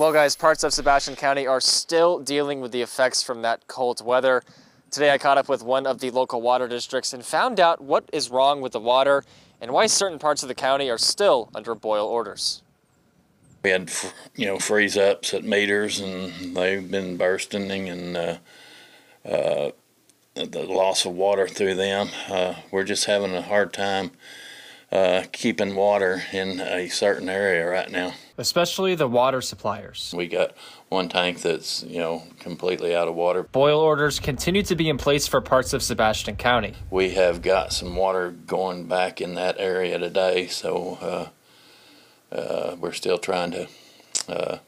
Well, guys, parts of Sebastian County are still dealing with the effects from that cold weather. Today, I caught up with one of the local water districts and found out what is wrong with the water and why certain parts of the county are still under boil orders. We had, you know, freeze ups at meters, and they've been bursting, and uh, uh, the loss of water through them. Uh, we're just having a hard time uh, keeping water in a certain area right now. Especially the water suppliers. We got one tank that's, you know, completely out of water. Boil orders continue to be in place for parts of Sebastian County. We have got some water going back in that area today, so uh, uh, we're still trying to uh,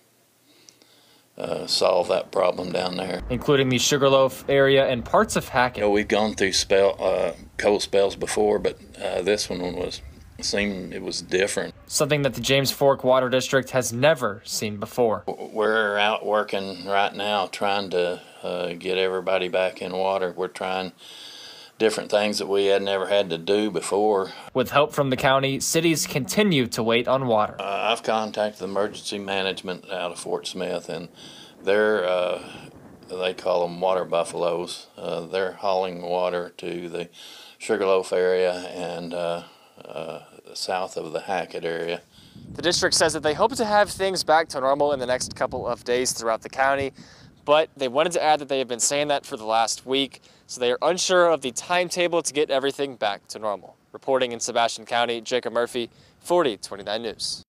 uh, solve that problem down there. Including the Sugarloaf area and parts of Hackett. You know, we've gone through spell uh, cold spells before, but uh, this one was seemed it was different. Something that the James Fork Water District has never seen before. We're out working right now trying to uh, get everybody back in water. We're trying different things that we had never had to do before. With help from the county, cities continue to wait on water. Uh, I've contacted the emergency management out of Fort Smith, and they're uh, they call them water buffaloes. Uh, they're hauling water to the Sugarloaf area and uh, Uh, south of the Hackett area. The district says that they hope to have things back to normal in the next couple of days throughout the county, but they wanted to add that they have been saying that for the last week, so they are unsure of the timetable to get everything back to normal. Reporting in Sebastian County, Jacob Murphy, 4029 News.